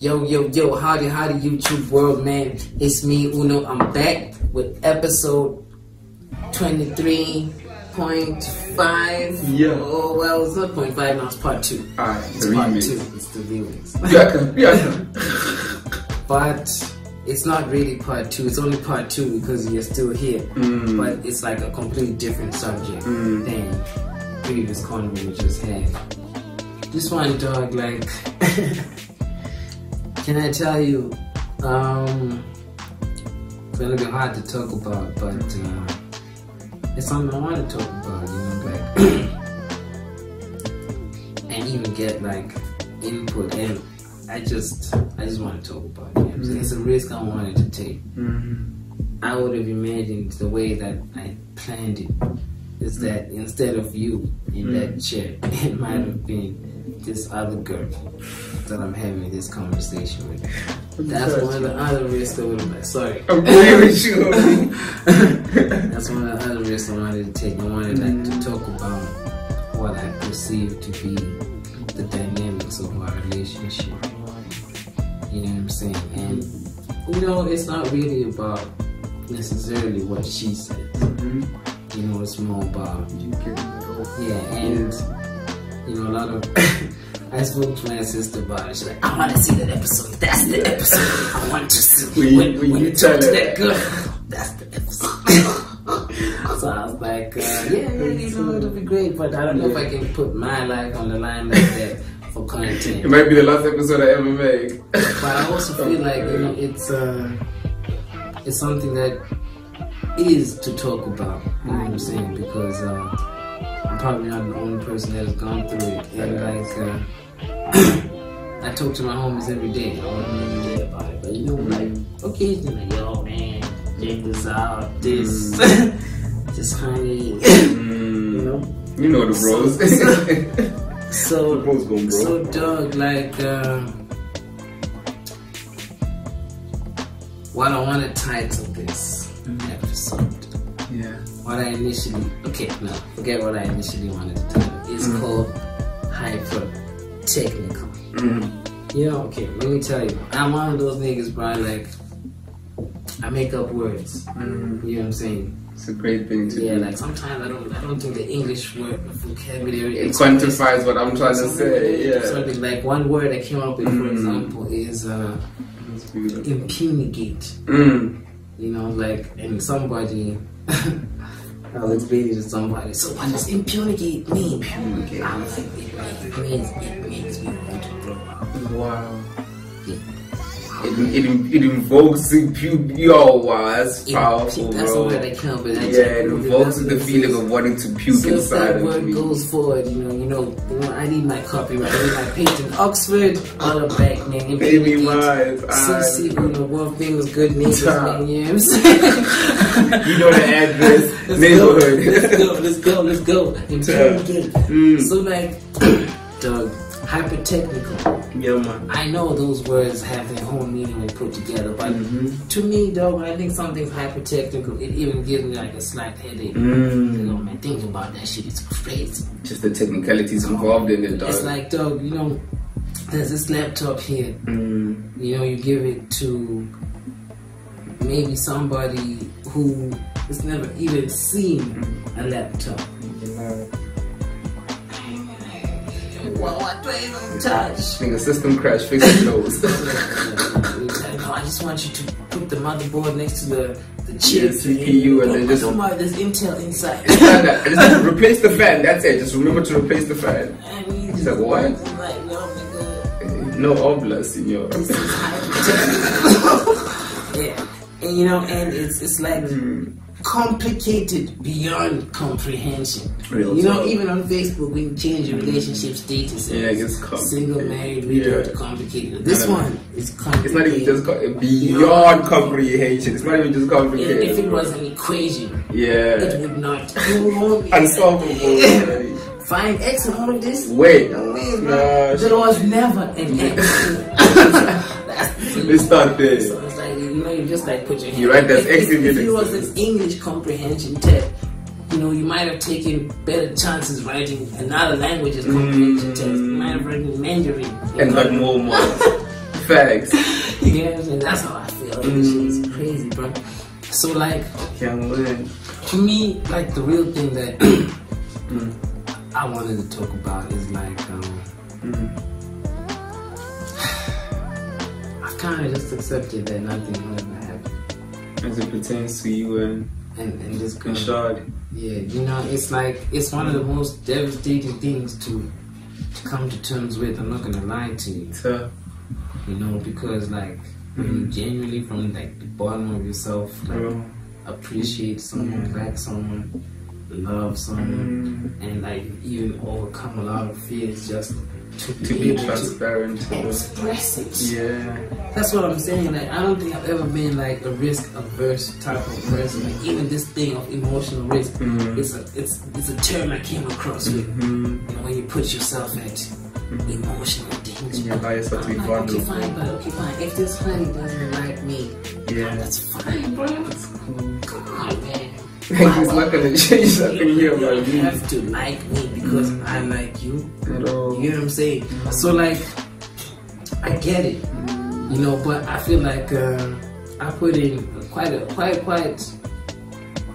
Yo, yo, yo, howdy, howdy, YouTube world, man. It's me, Uno. I'm back with episode 23.5. Yeah. Oh, well, it's not 0.5 now, it's part 2. Alright, It's part remix. 2. It's the remix. Yeah, yeah. but it's not really part 2. It's only part 2 because you're still here. Mm. But it's like a completely different subject than previous convo we just had. This one, dog, like, can I tell you, um, it's gonna be hard to talk about, but uh, it's something I want to talk about, you know, like, and even get like input. And I just, I just want to talk about it. You know what I'm? It's a risk I wanted to take. I would have imagined the way that I planned it is that instead of you in that chair, it might have been this other girl that I'm having this conversation with. That's one of the other risks I would have. Sorry. I'm playing with you. That's one of the other risks I wanted to take. I wanted like, to talk about what I perceive to be the dynamics of our relationship. You know what I'm saying? And you know, it's not really about necessarily what she says. You know, it's more about You get it all. yeah, and you know, a lot of. I spoke to my sister about it. She's like, I want to see that episode. That's the episode I want to see. When you- When, when you you talk to that girl, that's the episode. so I was like, uh, yeah, yeah, you know, it'll be great, but I don't know if I can put my life on the line like that for content. It might be the last episode I ever make. But I also feel like you know, it's uh, it's something that is to talk about. You know what I'm saying? Because uh, probably not the only person that has gone through it, and like uh, I talk to my homies every day, all every day about it. But you know, like occasionally, yo, man, check this out, this, this honey, you Mm. know. You know the bros. So, The bros going, bro. so dog, like, uh, what I want to title this episode, yeah. what I initially, okay, no, forget what I initially wanted to title. It's called Hyper Technical. Mm. You know, okay, let me tell you, I'm one of those niggas, bro. Like, I make up words. Mm. You know what I'm saying? It's a great thing to Yeah, do. like sometimes I don't, I don't think the English word vocabulary it quantifies what I'm trying to say. Yeah. something like one word I came up with, for Mm. example, is uh, impunigate. Mm. You know, like, and somebody, I was explaining to somebody, so what does impunigate mean? Impunigate. I was like, it, means, it we want to grow up. Wow. It, it, it invokes yo wow that's It- powerful That's the bro I came up with. Yeah it invokes the feeling of wanting to puke So inside that of word me goes forward, you know, you know, you know, I need my copyright, I need my patent. Oxford, all the back, man. Baby mine, CC, you know, one famous good neighbors, man, you know what I'm saying? you know the address Let's go, let's go, let's go, let's go. Mm. So like, dog, hyper technical. yeah man I know those words have their own meaning when put together, but Mm-hmm. to me, though, when I think something's hyper technical, it even gives me like a slight headache. Mm. You know, man, thinking about that shit is crazy. just the technicalities involved in it dog It's like, dog, you know, there's this laptop here. mm. You know, you give it to maybe somebody who has never even seen a laptop. Touch? Think a system crash fix it close no, I just want you to put the motherboard next to the the chip. Yeah, CPU and then just- don't worry, there's Intel inside. It's not that. Just replace the fan that's it just remember to replace the fan And you He's like, what? Like, no, nigga. no obla senor Yeah. And you know, and it's it's like hmm. Complicated beyond comprehension. Real you know, even on Facebook, we you change your relationship status, Yeah, it gets complicated. single, married, widow, Yeah. to complicated. This one is complicated. it's not even just co- beyond comprehension it's not even just If, complicated if it was an equation, yeah it would not. Be- unsolvable. Find X and all of this. Wait. No way, bro. There was never an X. That's the. Let's start there. So it's like you know, you just like put your hand. You write that if, if, if it was an English comprehension test, you know, you might have taken better chances writing another language's comprehension test. You might have written Mandarin Mm. and got more marks. Facts. You get what I'm saying? That's how I feel. Like, this crazy, bro. So like, for me, like the real thing that Mm. I wanted to talk about is like, um, Mm. Kind of just accepted that nothing will ever happen, As it pertains to you and, and and just and go. Shawty. Yeah, you know, it's like it's one of the most devastating things to to come to terms with. I'm not gonna lie to you, So, you know, because like when you genuinely from like the bottom of yourself, like bro. appreciate someone, Yeah. like someone, love someone, Mm. and like even overcome a lot of fears just to, To be transparent. to express it. Yeah. That's what I'm saying. Like I don't think I've ever been like a risk averse type of person. Like even this thing of emotional risk, Mhm. it's a it's it's a term I came across with. You know, when you put yourself at emotional danger. You allow yourself to like, okay, fine, but okay, fine. If this honey doesn't like me, Yeah. that's fine, bro. That's cool. Man. He's not gonna change nothing here You about don't me have to like me because I like you. at all. You know what I'm saying? So like, I get it, you know, but I feel like uh, I put in quite a quite quite.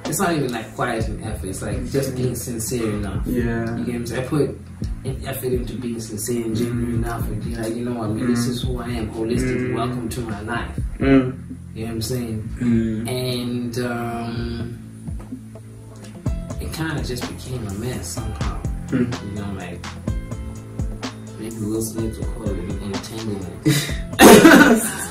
It's not even like quiet an effort. It's like just being sincere enough. Yeah. You get what I'm saying? I put an effort into being sincere and genuine enough, and be like, you know, what, I mean, this is who I am. Holistic. Welcome to my life. Mm. You know what I'm saying? Mm. And um, it kind of just became a mess somehow. Mm. You know, like maybe Will Smith will call it entanglement.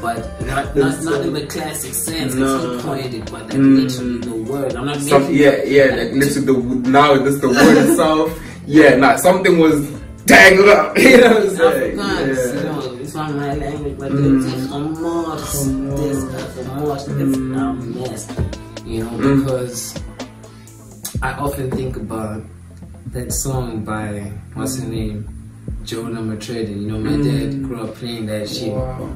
but not, not, not in the classic sense No. as he coined it, but like Mm. literally the word. I'm not Some, yeah, yeah, like literally the now this the word itself. Yeah, nah, something was tangled up. You know what I'm saying? Afrikaans, you know, it's not my language, but Mm. it's a mess. Come This on. is a mess. It's a mess. You know, because I often think about that song by what's her name, Jonah Matredi. You know, my dad Mm. grew up playing that shit. Wow.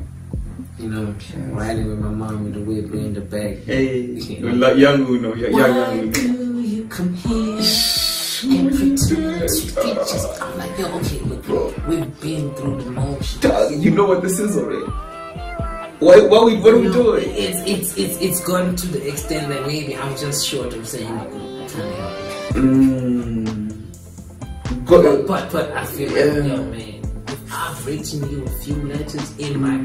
You know, riding with my mom with the whip in the back. Hey, like young Uno, young, Why do you come here and pretend to be just? I'm like, yo, okay, look, we've been through the motions. Dog, you know what this is already. What, what, we, what are we know, doing? It's it's it's it's gone to the extent that maybe I'm just short of saying I'm trying to help. Mm. But but but I feel Yeah. like yo man, if I've written you a few letters in my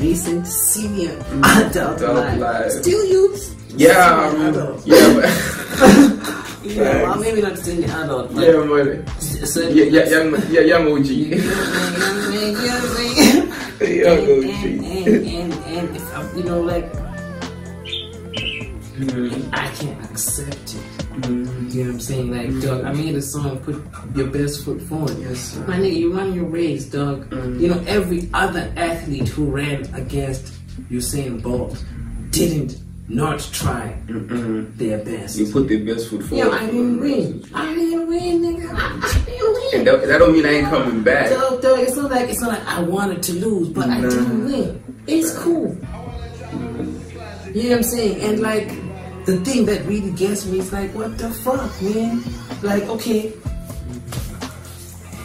recent senior adult, Adult life, life. still youth. yeah, um, adult. yeah, but, Yeah, well, maybe not senior adult, but yeah, man. Yeah, yeah, young, yeah, young You OG. know what I'm saying? You know what I'm saying? Young and, and, OG. and, and, and if I, you know, like, Mm, I can't accept it. mm, You know what I'm saying? Like, dog, I made a song, put your best foot forward. Yes, sir. My nigga, you run your race, dog. Mm. You know, every other athlete who ran against Usain Bolt didn't not try their best. You put the best foot forward. Yeah. I didn't win. I didn't win, nigga. I, didn't win. And that, that don't mean I ain't coming back. Dog, dog, it's not like it's not like I wanted to lose, but I didn't win. It's cool. You know what I'm saying? And like the thing that really gets me is like, what the fuck, man? Like, okay.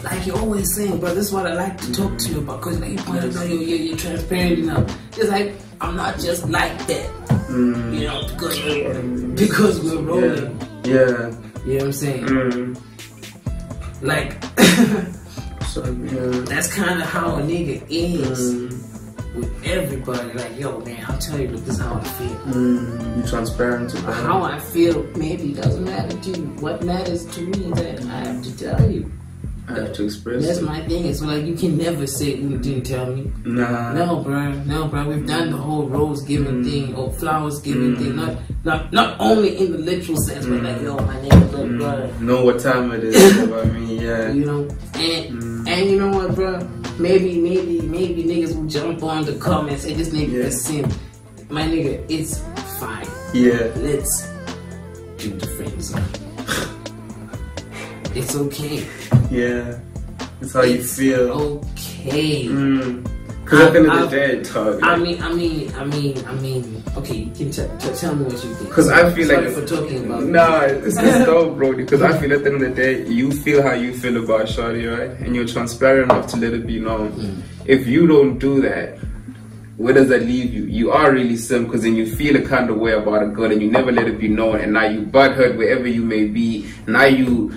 Like you're always saying, bro, this is what I like to talk to you about. Cause like you pointed out, you're, you're, you're transparent enough. It's like, I'm not just like that. Mm, You know, because we're, because we're rolling. yeah, yeah. You know what I'm saying? Mm. Like, So, yeah. that's kind of how a nigga is. Mm, with everybody. Like, yo, man, I'll tell you, look, this is how I feel. mm, be transparent to How. I feel maybe doesn't matter to you. What matters to me is that I have to tell you. I have to express That's it. my thing. It's like you can never say you didn't tell me. Nah. No, bro. No, bro. We've done the whole rose giving Mm. thing or flowers giving Mm. thing. Not, not, not only in the literal sense, but like, yo, my nigga, look, Mm, bro. know what time it is, you know what I mean? Yeah. You know, and Mm. and you know what, bro? Maybe, maybe, maybe niggas will jump on the comments and this nigga Yeah. is simp. My nigga, it's fine. Yeah. Let's do the friend zone. It's okay. Yeah. It's how you feel. Okay. Mm. Because at the end of I- the day, dog. I mean, I mean, I mean, I mean. Okay, you can t- t- tell me what you think. Because I feel Sorry like for talking about. Nah, it's just dope, bro. Because I feel at the end of the day, you feel how you feel about Shawty, right? And you're transparent enough to let it be known. Mm. If you don't do that, where does that leave you? You are really sim because then you feel a kind of way about a girl and you never let it be known, and now you butthurt wherever you may be. Now you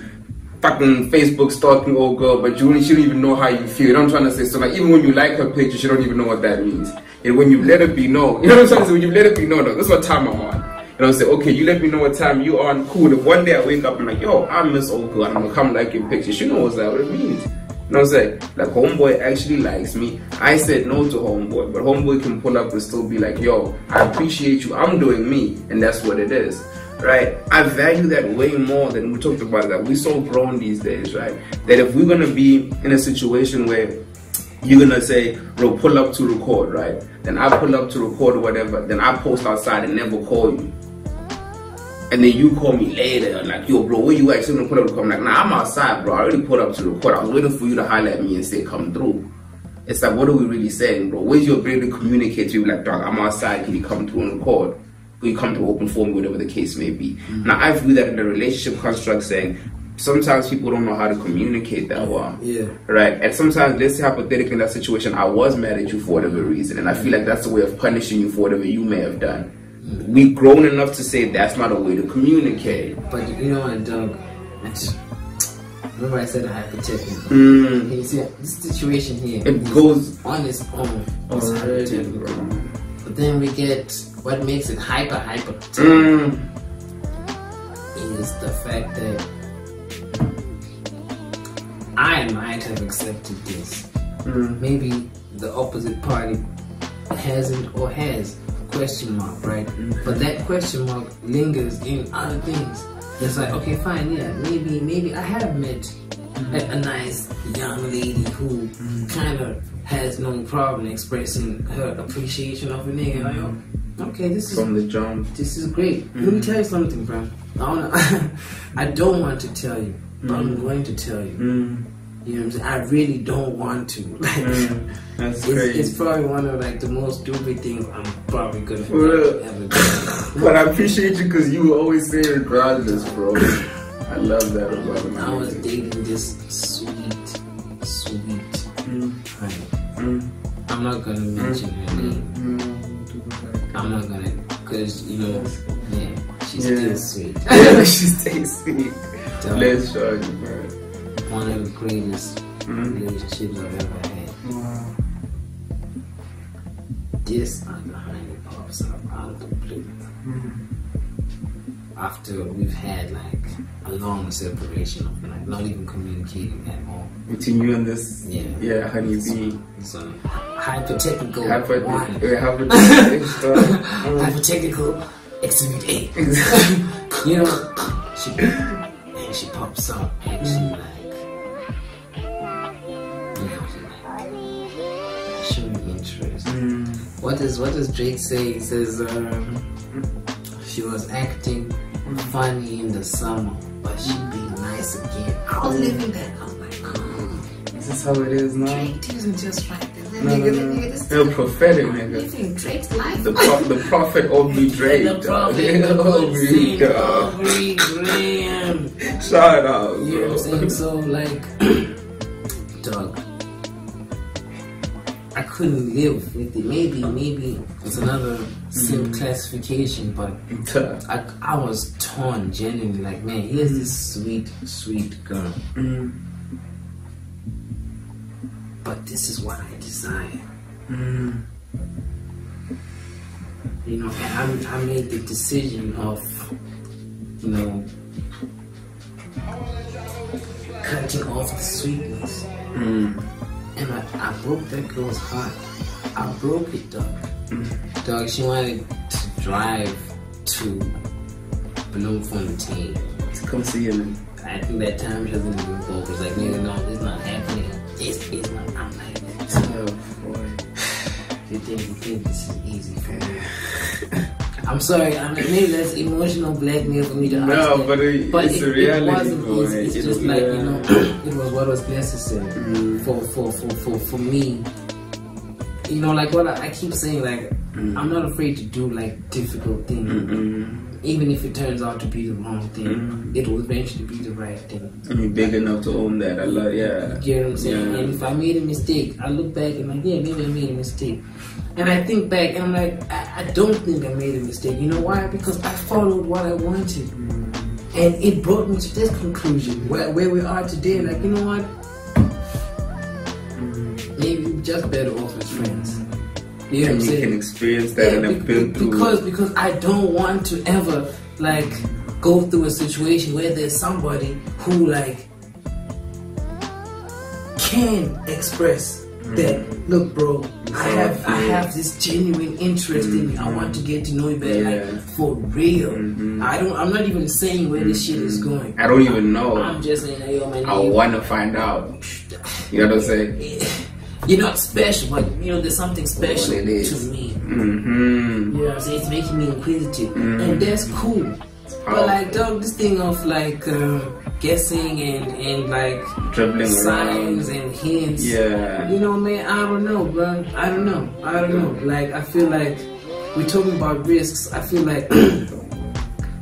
fucking Facebook stalking old girl, but you she don't even know how you feel. You know what I'm trying to say? So like even when you like her picture, she don't even know what that means. And when you let it be known, you know what I'm trying to say? When you let it be known, though, this is what time I'm on. You know, say, okay, you let me know what time you are on. Cool. If one day I wake up and like, yo, I miss old girl, I'm gonna come like your picture. She knows that what it means. You know what I'm saying? Like homeboy actually likes me. I said no to homeboy, but homeboy can pull up and still be like, yo, I appreciate you. I'm doing me, and that's what it is. Right? I value that way more than we talked about that. We're so grown these days, right? That if we're gonna be in a situation where you're gonna say, bro, pull up to record, right? Then I pull up to record or whatever, then I post outside and never call you. And then you call me later, like, yo, bro, where you actually gonna pull up to record? I'm like, nah, I'm outside, bro. I already pulled up to record. I was waiting for you to at me and say, come through. It's like, what are we really saying, bro? Where's your ability to communicate to you? Like, dog, I'm outside. Can you come through and record? You come to open forum, whatever the case may be. Mm-hmm. Now, I view that in the relationship construct saying, sometimes people don't know how to communicate that well. Yeah. Right. And sometimes, let's say hypothetically in that situation, I was mad at you for whatever reason, and I feel like that's a way of punishing you for whatever you may have done. Mm-hmm. We've grown enough to say that's not a way to communicate. But you know what, dog? I Remember I said hypothetical. Mm, Can you see this situation here? It goes on its own. It's bro. But then we get what makes it hyper hyper Mm, is the fact that I might have accepted this. mm, Maybe the opposite party hasn't or has question mark, right? But that question mark lingers in other things. It's like, okay, fine, yeah, maybe, maybe I have met a, a nice young lady who kind of has no problem expressing her appreciation of a nigga. Like, oh, okay, this is from the jump. this is great. Let me tell you something, bro. I don't, I don't want to tell you, but I'm going to tell you. Mm, You know what I'm saying? I really don't want to. Like, mm, that's it's, crazy. it's probably one of like the most stupid things I'm probably gonna ever do. But I appreciate you because you always say regardless, bro. I love that about. I was dating this sweet, Mm, mm, I'm not gonna mention her name. mm. I'm not gonna, cause you know, yeah, she's Yeah. still sweet. Yeah, she stays sweet. So, Let's show you, bro. one of the greatest Mm. relationships I've ever had. Wow. This honey pops up out of the blue. After we've had like a long separation of like not even communicating at all. Between you and this, Yeah. yeah, honeybee. It's a hypothetical Hyper, one. yeah, hyper, hypothetical exhibit A. you know, she and she pops up and she like, you know, she like showing interest. What does what does Drake say? He says um, she was acting funny in the summer, but she'd be nice again. I was living that. I was like, oh, Is how it is now? Drake isn't just right. That No, nigga, no, that no. nigga, this Real prophetic, I'm nigga. Drake's life. The, pro- the prophet Aubrey Drake. The dog. prophet, the good Aubrey, saint dog. Aubrey Graham. Shout out, You know what I'm saying? So like, couldn't live with it. Maybe, maybe it's another sim classification, but I, I was torn genuinely. Like, man, here's this sweet, sweet girl, Mm, but this is what I desire. mm, You know, and I, I made the decision of, you know, cutting off the sweetness. mm. And I, I broke that girl's heart. I broke it, dog. Dog, she wanted to drive to Bloemfontein. To come see him. I think that time she doesn't even go. Cause like, nigga, no, it's not happening. It's, it's not. I'm like, Oh, boy. you think you think this is easy for me? I'm sorry. I mean, maybe that's emotional blackmail for me to ask. No, but it- but it's it, a reality, It wasn't. It's It- just like you know, it was what was necessary Mm. for, for for for for me you know, like what I, I keep saying, like Mm. I'm not afraid to do like difficult things, Mm-mm. Even if it turns out to be the wrong thing. Mm. It will eventually be the right thing. I mean, big enough to own that. I love, yeah. You know what I'm saying? Yeah. And if I made a mistake, I look back and I'm like, yeah, maybe I made a mistake. And I think back and I'm like, I, I don't think I made a mistake. You know why? Because I followed what I wanted. And it brought me to this conclusion where, where we are today. Like, you know what? Maybe we're just better off as friends. You know And you can experience that and Yeah, have be- been through. because because I don't want to ever like go through a situation where there's somebody who like can express that look bro I I have I have this genuine interest in you I want to get to know you better Yeah. like for real Mhm. I don't I'm not even saying where this shit is going I don't even know. I'm just saying hey, yo man I want to find out. You know what I'm saying? You're not special but you know there's something special is. to me Mm-hmm. You know what I'm saying? It's making me inquisitive. Mm. And that's cool. But like dog, this thing of like um, guessing and, and like Dribbling signs around. and hints. Yeah. You know, man, I don't know, bro. I don't know. I don't know. Like I feel like we're talking about risks. I feel like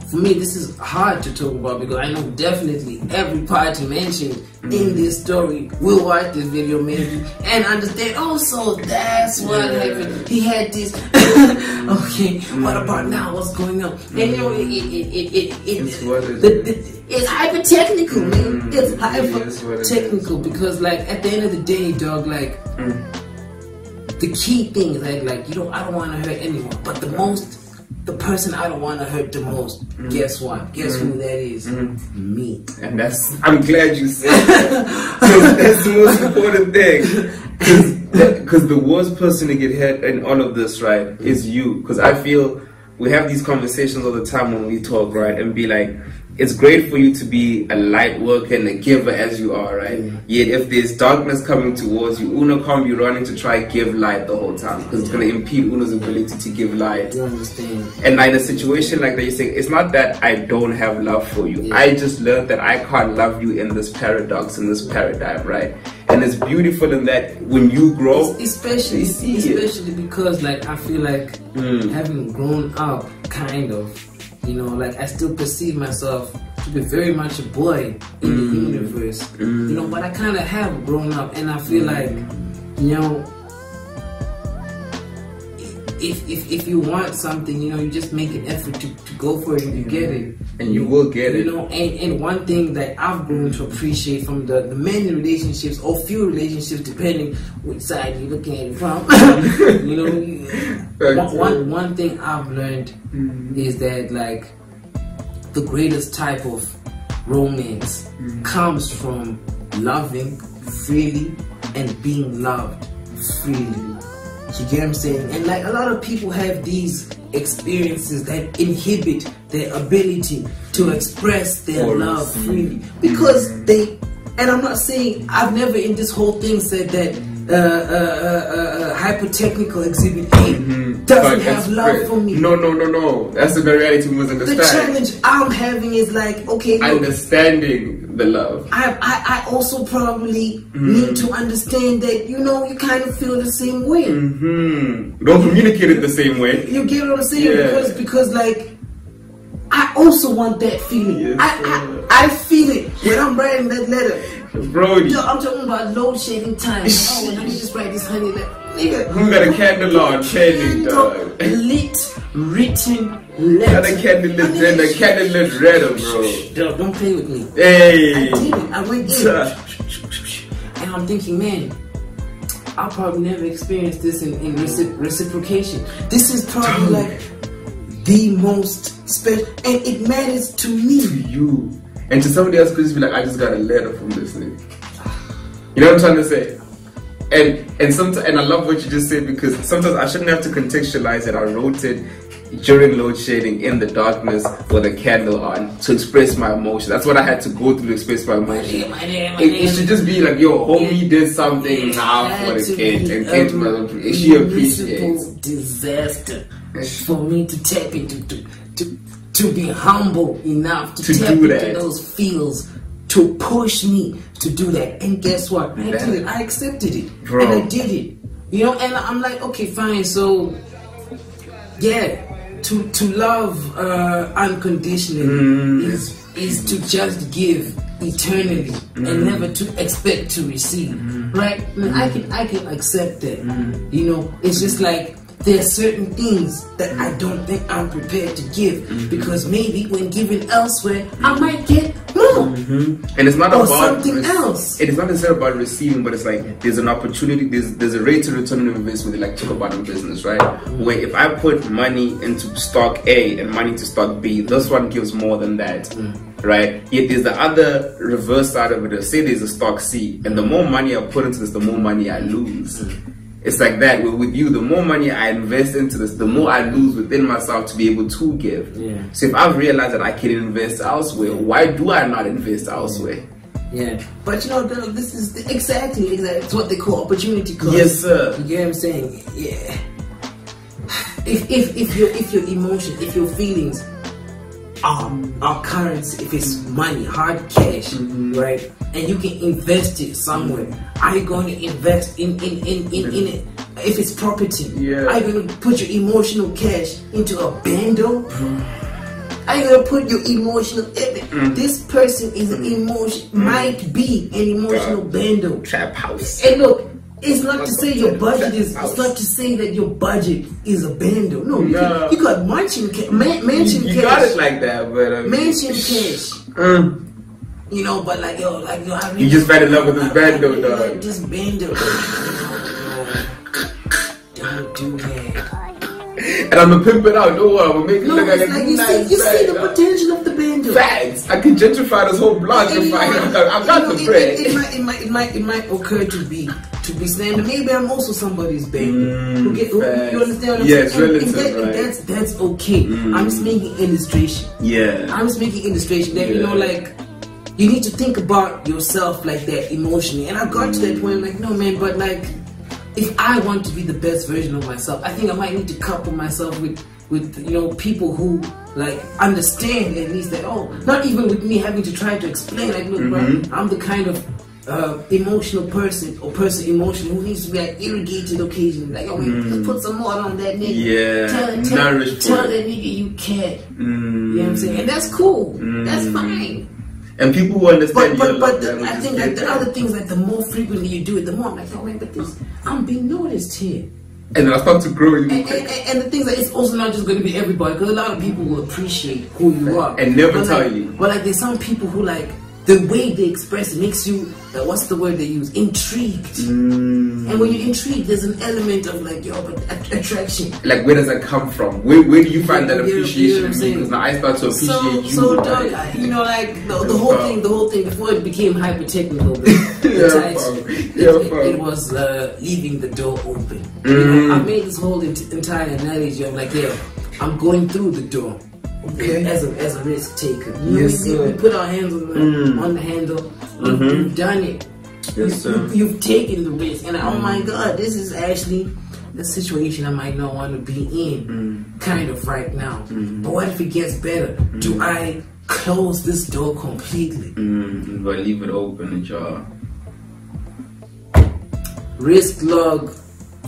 for me this is hard to talk about because I know definitely every party mentioned in this story will watch this video maybe and understand oh so that's what happened. He had this okay, what about now? What's going on? And you know it it it it, it, it It's it the, it's hyper technical, man. Mm, It's hyper is what it technical because like at the end of the day, dog, like Mm. the key thing is that like you know I don't want to hurt anyone, but the most the person I don't want to hurt the most, Mm. guess what? Guess who that is? Me. And that's, I'm glad you said that. that's the most important thing. Because the worst person to get hurt in all of this, right, is you. Because I feel we have these conversations all the time when we talk, right, and be like, it's great for you to be a light worker and a giver as you are, right? Yet if there's darkness coming towards you, Uno can't be running to try give light the whole time because it's going to impede Uno's ability to give light. You understand? And like in a situation like that, you say it's not that I don't have love for you. Yeah. I just learned that I can't love you in this paradox, in this paradigm, right? And it's beautiful in that when you grow, Especially, You see it. especially because like I feel like Mm. having grown up, kind of, you know, like I still perceive myself to be very much a boy in Mm. the universe, you know. But I kind of have grown up, and I feel like, you know, if if if you want something, you know, you just make an effort to, to go for it and you get it. Mm-hmm. and you will get You it. You know, and, and one thing that I've grown to appreciate from the, the many relationships or few relationships, depending which side you're looking at it from, you know, you- Facts. one, one, one thing I've learned mm-hmm. is that, like, the greatest type of romance mm-hmm. comes from loving freely and being loved freely. You get what I'm saying? And like a lot of people have these experiences that inhibit their ability to express their Or love receive. freely because they. And I'm not saying I've never in this whole thing said that uh, uh, uh, uh, hyper technical exhibit A doesn't have love great. for me. No, no, no, no. That's the reality we must understand. The challenge I'm having is like, okay, look, Understanding the love. I, I, I also probably need to understand that, you know, you kind of feel the same way. hmm Don't communicate it the same way. You get what I'm saying? Yeah. Because, because like, I also want that feeling. Yes, I. I, I feel it when I'm writing that letter. Brody, Yo, I'm talking about load shedding time. oh, let me just write this honey letter. Nigga, who got a candle on? Pending, dog. lit, written Got a candle lit red, a candle lit red, bro. Dog, don't play with me. Hey. I did it. I went in. And I'm thinking, man, I'll probably never experience this in, in recip- reciprocation. This is probably like the most special, and it matters to to me. you. And to somebody else could just be like, I just got a letter from this nigga. You know what I'm trying to say? And and sometimes and I love what you just said because sometimes I shouldn't have to contextualize it. I wrote it during load shedding in the darkness with a candle on to express my emotion. That's what I had to go through to express my My emotion. name, my name, my It, it should just be like, yo, homie did something now Had for the kid, and kid must she appreciates. disaster for me to tap into to, to, to be humble enough to, To tap do into that. those feels to push me to do that. And guess what? I did it. I accepted it, Bro. and I did it. You know, and I'm like, okay, fine. So, yeah, to to love uh, unconditionally Mm. is is to just give eternally Mm. and never to expect to receive. Right? I, mean, I can I can accept that. Mm. You know, it's just like there are certain things that I don't think I'm prepared to give Mm-hmm. because maybe when given elsewhere, I might get more. And it's not Or about something else. It is not necessarily about receiving, but it's like there's an opportunity. There's there's a rate of return on investment. Like talk about in business, right? Where if I put money into stock A and money to stock B, this one gives more than that, mm. right? Yet there's the other reverse side of it. Say there's a stock C, and the mm. more money I put into this, the more money I lose. Mm. It's like that. With, with you, the more money I invest into this, the more I lose within myself to be able to give. Yeah. So if I've realized that I can invest elsewhere, why do I not invest elsewhere? Yeah, but you know, this is the- exactly, exactly it's what they call opportunity cost. Yes, sir. You get what I'm saying? Yeah. If if if your if your emotion, if your feelings Um, are are currency, if it's money, hard cash, Mm-hmm. right, and you can invest it somewhere, mm-hmm. are you going to invest in in in in, in mm-hmm. it? If it's property, Yeah. are you going to put your emotional cash into a bando? Mm-hmm. Are you gonna put your emotional? Mm. This person is an emotion, might be an emotional bando. Trap house. And look, it's not to say your budget is. It's not to say that your budget is a bando. No, you, No. you got mansion, ca- man, mansion You cash, got it like that, but um, mansion cash. mm, You know, but like yo, like yo, I really, You just fell in love with this I- I bando, dog. This bando. Don't do that. and I'm gonna pimp it out. Don't worry, I'm gonna make it No, look like like you nice see, you see the potential of the bando. Facts. I can gentrify this whole block if I? I got the bread. It, it, might, it might, it might, it might occur to be to be slander. Maybe I'm also somebody's baby. who get, who, you understand what Yes? And- relative, and that- right. That's that's okay. Mm. I'm just making illustration. yeah. I'm just making illustration that you know, like you need to think about yourself like that emotionally. And I got to that point, like, no man, but like if I want to be the best version of myself, I think I might need to couple myself with with you know people who like understand at least that oh not even with me having to try to explain like look bro I'm the kind of uh, emotional person or person emotional who needs to be like irrigated occasionally. Like oh just put some water on that nigga. Yeah, tell, tell, nourish tell that nigga you care. Mm. you know what I'm saying? And that's cool. That's fine. And people who understand but but but the, I think like the other things like the more frequently you do it the more I'm like oh man but this I'm being noticed here And then I start to grow and, and, and the things that it's also not just going to be everybody because a lot of people will appreciate who you are. And never But tell like- you. But like there's some people who like the way they express it makes you uh, what's the word they use intrigued. Mm. And when you're intrigued, there's an element of like yo, but attraction. Like where does that come from? Where where do you find that Yeah, yeah, appreciation? Because now I start to appreciate So, you. so dog, you know, like the, the whole thing, the whole thing before it became hyper technical, Yeah, it, Yeah, it, fam. it was uh, leaving the door open. You Mm. know, I made this whole ent- entire analogy of like, yeah, I'm going through the door. Okay. As a, as a risk taker. You know, Yes, we, we- put our hands on the, Mm. on the handle. Mhm. You've done it. Yes, You- sir. you- you've taken the risk. And oh my God, this is actually the situation I might not want to be in, kind of right now. But what if it gets better? Do I close this door completely? Mm, but leave it open and jar. Risk log,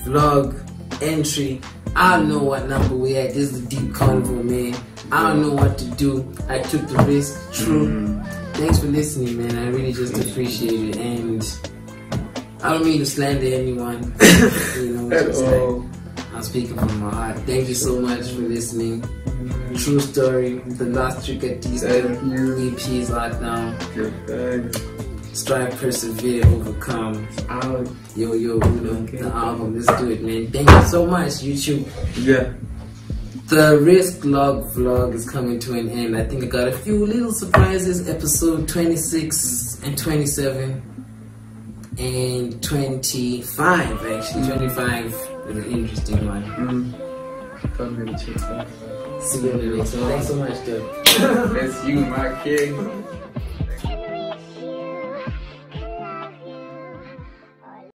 vlog, entry. I don't know what number we at. This is a deep convo, man. I don't know what to do. I took the risk. True. Mm-hmm. Thanks for listening, man. I really just appreciate it. And I don't mean to slander anyone. you know, At it's like- all. I'm speaking from my heart. Thank you so much for listening. 2ru-Stori. The Last Trequartista Thank you. EP is out now. Good thing. Strive, persevere, overcome. Out. Yo, yo, Uno, the album. Let's do it, man. Thank you so much, YouTube. Yeah. The Risk Log vlog is coming to an end. I think I got a few little surprises. Episode 26 and 27 and 25, actually. 25 is an interesting one. Mm. Come here, check that. See you in the next one. Thanks so much, dude. That's you, my king.